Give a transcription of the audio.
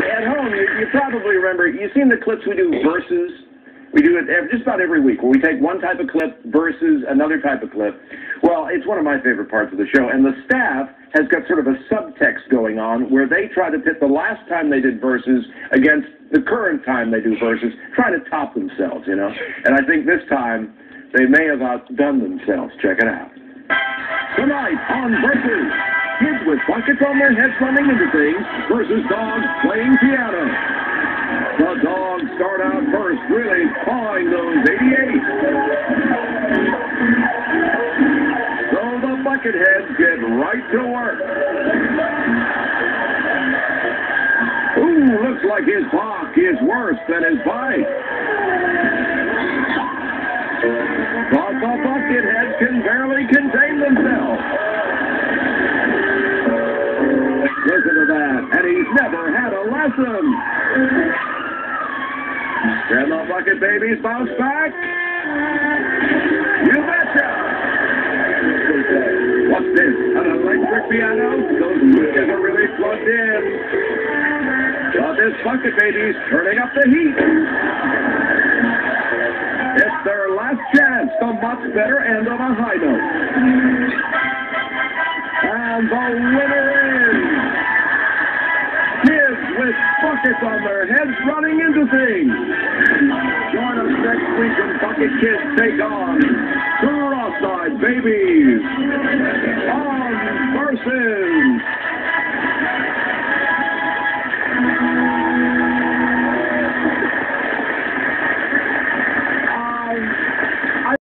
At home, you, you probably remember, you've seen the clips we do versus. We do it every, just about every week where we take one type of clip versus another type of clip. Well, it's one of my favorite parts of the show, and the staff has got sort of a subtext going on where they try to pit the last time they did verses against the current time they do verses, trying to top themselves, you know? And I think this time they may have outdone themselves. Check it out. Tonight on Versus, kids with buckets on their heads running into things versus dogs playing piano. The dogs start out first, really pawing those 88. So the bucketheads get right to work. Ooh, looks like his bark is worse than his bite. But the bucketheads can barely contain themselves. Never had a lesson. Can the bucket babies bounce back? You betcha! What's this? An electric piano? Those are really plugged in. But this bucket baby's turning up the heat. It's their last chance to much better end on a high note. And the winner their heads running into things. Join us next week when Bucket Kids take on the Rosside Babies on Versus.